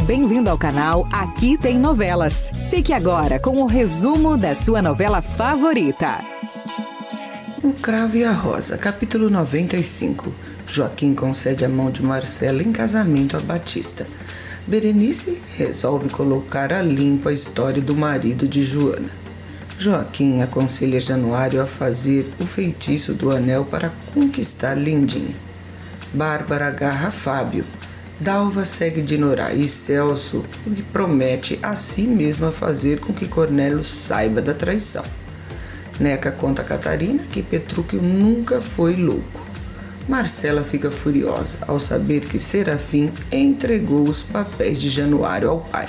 Bem-vindo ao canal Aqui Tem Novelas. Fique agora com o resumo da sua novela favorita. O Cravo e a Rosa, capítulo 95. Joaquim concede a mão de Marcela em casamento a Batista. Berenice resolve colocar a limpo a história do marido de Joana. Joaquim aconselha Januário a fazer o feitiço do anel para conquistar Lindinha. Bárbara agarra Fábio. Dalva segue de Norá e Celso lhe promete a si mesma fazer com que Cornélio saiba da traição. Neca conta a Catarina que Petrúquio nunca foi louco. Marcela fica furiosa ao saber que Serafim entregou os papéis de Januário ao pai.